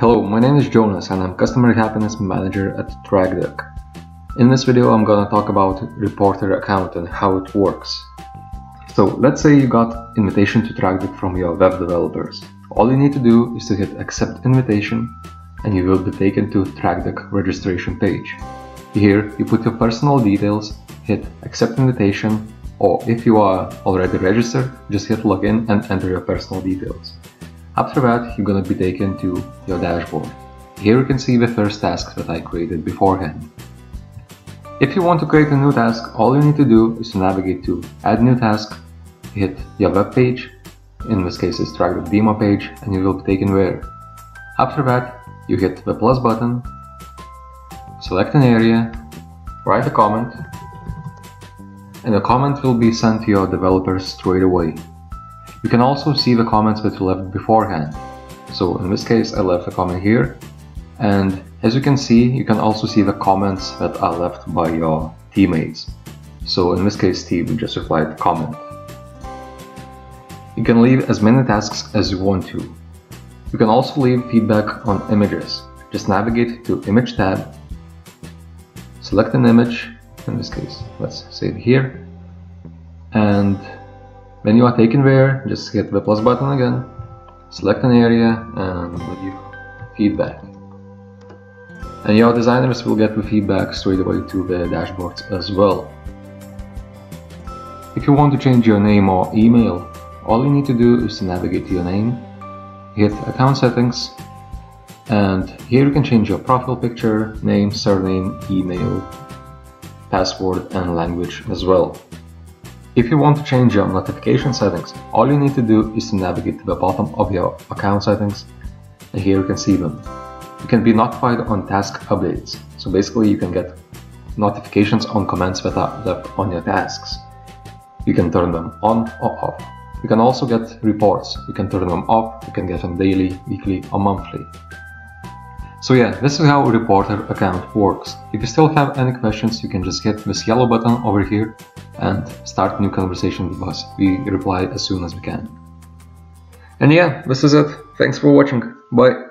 Hello, my name is Jonas and I'm Customer Happiness Manager at TrackDuck. In this video I'm gonna talk about Reporter account and how it works. So let's say you got invitation to TrackDuck from your web developers. All you need to do is to hit accept invitation and you will be taken to TrackDuck registration page. Here you put your personal details, hit accept invitation or if you are already registered, just hit login and enter your personal details. After that, you're gonna be taken to your dashboard. Here you can see the first task that I created beforehand. If you want to create a new task, all you need to do is to navigate to Add New Task, hit your web page, in this case it's the demo page, and you will be taken there. After that, you hit the plus button, select an area, write a comment, and the comment will be sent to your developers straight away. You can also see the comments that you left beforehand. So in this case I left a comment here and as you can see you can also see the comments that are left by your teammates. So in this case Steve just replied comment. You can leave as many tasks as you want to. You can also leave feedback on images. Just navigate to image tab, select an image, in this case let's save here and when you are taken there, just hit the plus button again, select an area and leave feedback. And your designers will get the feedback straight away to the dashboards as well. If you want to change your name or email, all you need to do is to navigate to your name, hit account settings, and here you can change your profile picture, name, surname, email, password and language as well. If you want to change your notification settings, all you need to do is to navigate to the bottom of your account settings and here you can see them. You can be notified on task updates, so basically you can get notifications on comments that are left on your tasks. You can turn them on or off. You can also get reports, you can turn them off, you can get them daily, weekly or monthly. So yeah, this is how a reporter account works. If you still have any questions, you can just hit this yellow button over here and start new conversation with us. We reply as soon as we can. And yeah, this is it. Thanks for watching. Bye.